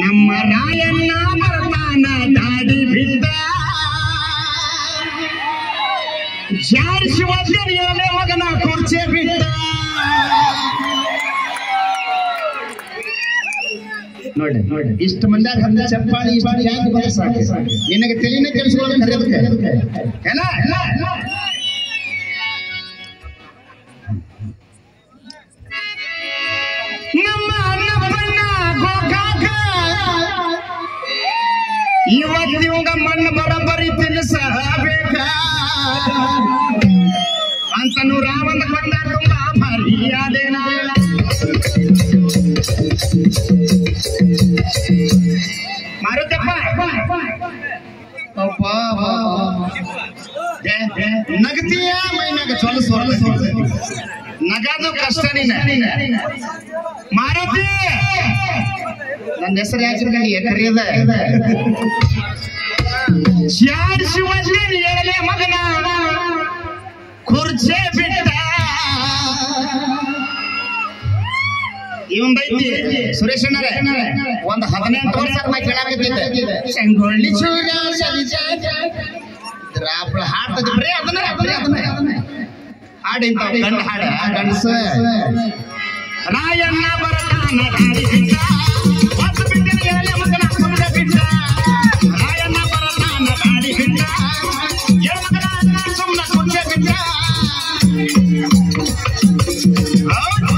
ನಮ್ಮ ರಾಯಣ್ಣ ಬರ್ತಾನ ದಾಡಿ ಬಿದ್ದ. ಜಾರ್ ಒದ್ದರಿಯಲೆ ಮಗನ ಕುರ್ಚೆ ಬಿದ್ದ. ನೋಡಿ ನೋಡಿ, ಇಷ್ಟು ಮಂದ್ಯಾಗ ಹಂದ ಚಪ್ಪಾಳಿ, ಇಷ್ಟು ಯಾಕೆ ಬರ ಸಾಕು. ನಿನಗೆ ತಲೆನೇ ಕೆಲಸಗಳನ್ನು ಕರೆಯೋದಕ್ಕೆ ಏನ? ಇವತ್ತಿವಂಗ ಮಣ್ಣು ಬರಬರಿ ತಿನ್ನಿಸಬೇಕ ಅಂತ ನೂರಾವಂದ ಕೊಂಡ ತುಂಬ ಮರ್ಯಾದೆನ ಮಾರುತಪ್ಪ ಅಪ್ಪ ನಗತೀಯ ಮೈನಾಗ ಚೊಲಸ್ ಹೊರಸ ನಗದು ಕಷ್ಟ ನೀನ ಮಾರುತಿ ನನ್ನ ಹೆಸರು ಯಾಕೆ ಕರೆಯದ ಯಾರು ಶಿವಜನ್ ಏಳೆ ಮಗನ? ಕುರ್ಚೆ ಬಿಟ್ಟ. ಇವಂದೈತಿ ಸುರೇಶ್ ಒಂದ್ ಹದಿನೆಂಟು ವರ್ಷ ನಾ ಕೇಳಾಕತ್ತಿದ್ದೆ. ಸಂಗೊಳ್ಳಿ ಅದನ್ನ ಅದನ್ನ. ಹಾಡಿಂತ ಗಂಡ ಹಾಡ ಗಂಡಸ. ರಾಯಣ್ಣ ದಾರಿ ಬಿಟ್ಟ ಎಳೆ ಮಗನ ಅನ್ನ ಸುಮ್ನ ಕುರ್ಚೆ ಬಿಟ್ಟ ಹೌದು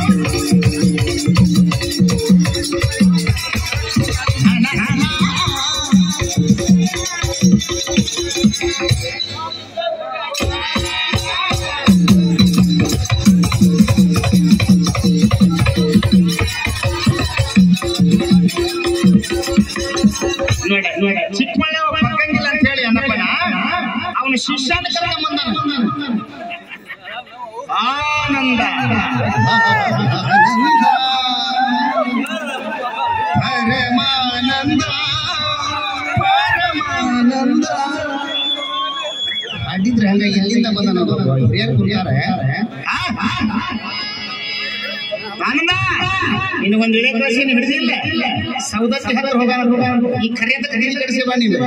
ನೋಡಿ ನೋಡಿ ಚಿಕ್ಕಮಳ್ಳಿ ಅವ ಬಗ್ಗಂಗಿಲ್ಲ ಅಂತ ಹೇಳಿ ಅನ್ನಪ್ಪನ ಅವನು ಶಿಷ್ಯನ ಕರ್ಕೊಂಡ್ ಬಂದಾನ ಆನಂದ. ಪರಮಾನಂದ. ಪರಮಾನಂದ. ಅಡ್ಡಿದ್ರೆ ಹಂಗ ಎಲ್ಲಿಂದ ಬಂದಾನ ಹಿರಿಯರ್ ಕುರಿಯಾರೆ ಆನಂದ, ಇನ್ನು ಒಂದು ಇಳೆ ಕಳಿಸಿ ಹಿಡಿದಿಲ್ಲ ಸೌದತ್ತಿ ಹತ್ರ ಹೋಗೋಣ. ಈ ಕರೆಯಂತ ಕಡಿಮೆ ಕಳಿಸಿ ಬಾ ನೀನು.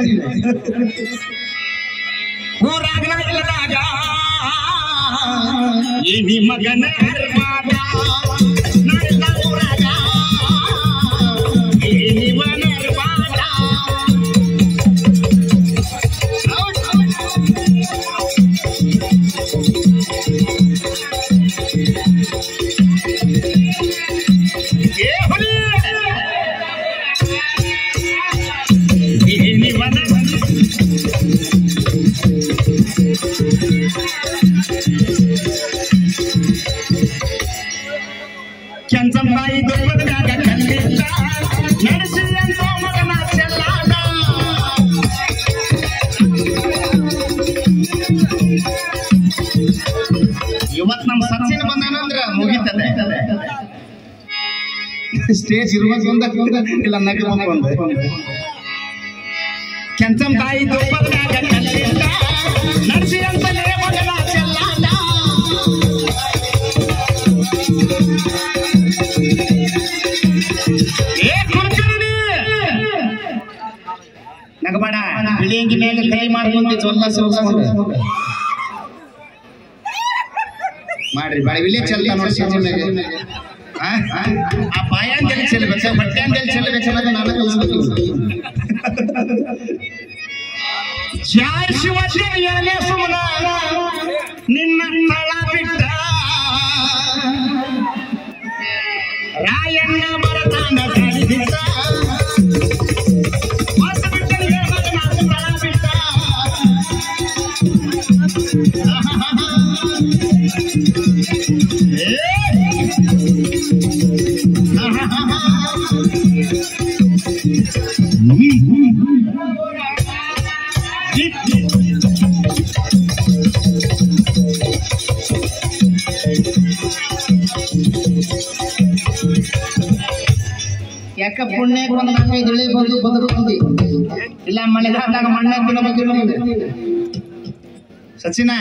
ಈ ನಿಮ್ಮ ಸ್ಟೇಜ್ ಇರ್ಬೇಕು ಒಂದ, ಇಲ್ಲ ನಗಬೇಕು ಒಂದ ಕೆಂಚಮ್ ತಾಯಿ ದುರ್ಗದಾಗ ಕಲ್ಲಿದ್ದ ನಡೆಸಿ ಮೇಲೆ ಕೈ ಮಾಡ್ಕೊಂಡು ಚೊಲ್ಲ ಸೋಸ್ಕೊಂಡು ಮಾಡ್ರಿ. ಬಾಳಿ ವಿಲೆ ಚಲ್ತಾ ನೋಡಿ ಮೇಲೆ ಆ? ಬಾಯಾಂದೆಲ್ಲಿ ಚೆಲ್ಲಬೇಕು ಹೊಟ್ಟೆಂದೆಲ್ಲಿ ಚೆಲ್ಲಬೇಕು ಅನ್ನೋದು ನಾನು ಜಾಯ್ ಶಿವಜನ ಸುಮನ ನಿನ್ನ ತಳ ಬಿಟ್ಟ. ರಾಯಣ್ಣ ಬರತಾನ ಯಾಕ ಪುಣ್ಯ ನಾಲ್ಕೈದು ಇಳಿ ಬಂದು ಬದುಕು ಬಂದಿ ಇಲ್ಲ ಮಳೆಗಾಲದಾಗ ಮಣ್ಣ ತಿನ್ನಬೇಕು ಸಚಿನ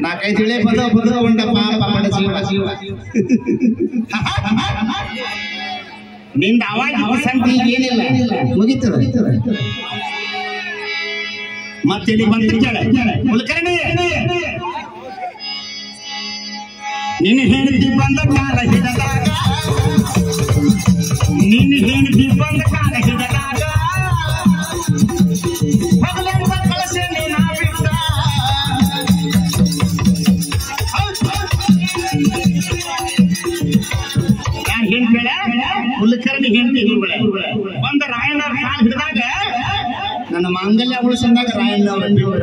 ನಾಲ್ಕೈದು ತಿಳಿ ಬದ ಬದುಕೊಂಡ ಪಾಪ ಬಡ ಜೀವ. ನಿಂದ ಅವಾಗ ಸಂತಿ ಏನಿಲ್ಲ. ಮುಗಿತದ. ಮತ್ತೆ ಇಲ್ಲಿ ಬಂದು ಕೇಳ. ಕುಲಕರ್ಣಿ ನಿನ್ನ ಹೆಂಡತಿ ಬಂದ ಕಾಲ ಹಿಡದಾಗ, ನಿನ್ನ ಹೆಂಡತಿ ಬಂದ ಕಾಲ ಹಿಡದಾಗ ಕುಲಕರ್ಣಿ ಹೆಂಡತಿ ಹಿಡ್ಬೇಡ ಬಂದ ರಾಯಣ್ಣ ಕಾಲ ಹಿಡಿದಾಗ, ನನ್ನ ಮಾಂಗಲ್ಯ ಉಳಿಸಂದಾಗ ರಾಯಣ್ಣ ಬಿಡ್ಬೇಡ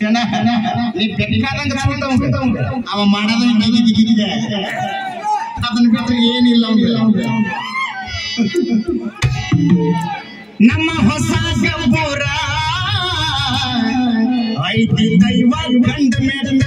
ಅನ್ನಂಗಿಲ್ಲ ನೀ ಬೇಕಾದಂಗ ಅವ ಮಾಡೋದ ಗಿಗಿದೆ ಅದನ್ನ ಬಿಟ್ಟರೆ ಏನಿಲ್ಲ ಅವ್ನ್ಗೆ. ನಮ್ಮ ಹೊಸ ಗಬ್ಬೂರ ಐತಿ ದೈವ ಕಂಡ ಮೇಡ